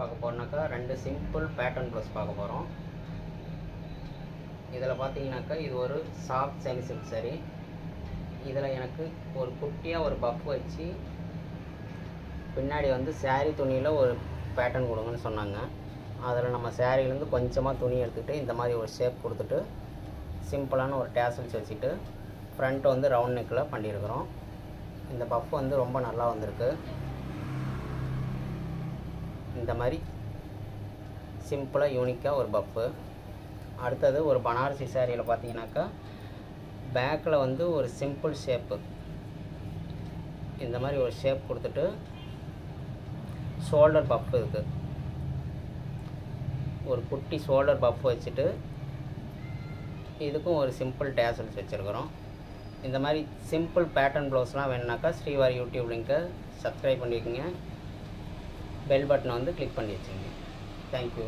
பார்க்க போகிறோம்னாக்கா ரெண்டு simple pattern blouse பார்க்க போகிறோம் இதில் பார்த்தீங்கன்னாக்கா இது ஒரு சாஃப்ட் செமி சில்க் சரி இதில் எனக்கு ஒரு குட்டியாக ஒரு பஃப் வச்சு பின்னாடி வந்து சேரீ துணியில் ஒரு பேட்டர்ன் கொடுங்கன்னு சொன்னாங்க. அதில் நம்ம சேரீலேருந்து கொஞ்சமாக துணி எடுத்துக்கிட்டு இந்த மாதிரி ஒரு ஷேப் கொடுத்துட்டு சிம்பிளான ஒரு டேசல்ஸ் வச்சுட்டு ஃப்ரண்ட் வந்து ரவுண்ட் நெக்கில் பண்ணியிருக்கிறோம். இந்த பஃப் வந்து ரொம்ப நல்லா வந்திருக்கு. இந்த மாதிரி சிம்பிளாக யூனிக்காக ஒரு பஃப்பு அடுத்தது ஒரு பனாரசி சேரீயில் பார்த்தீங்கன்னாக்கா பேக்கில் வந்து ஒரு சிம்பிள் ஷேப்பு இந்த மாதிரி ஒரு ஷேப் கொடுத்துட்டு ஷோல்டர் பஃப் இருக்குது ஒரு குட்டி ஷோல்டர் பஃப் வச்சுட்டு இதுக்கும் ஒரு சிம்பிள் டேசல்ஸ் வச்சுருக்குறோம். இந்த மாதிரி சிம்பிள் பேட்டர்ன் ப்ளவுஸ்லாம் வேணுனாக்கா ஸ்ரீவாரி யூடியூப் லிங்க்கை சப்ஸ்கிரைப் பண்ணிக்கோங்க. பெல் பட்டனை வந்து கிளிக் பண்ணி வச்சுங்க தேங்க்யூ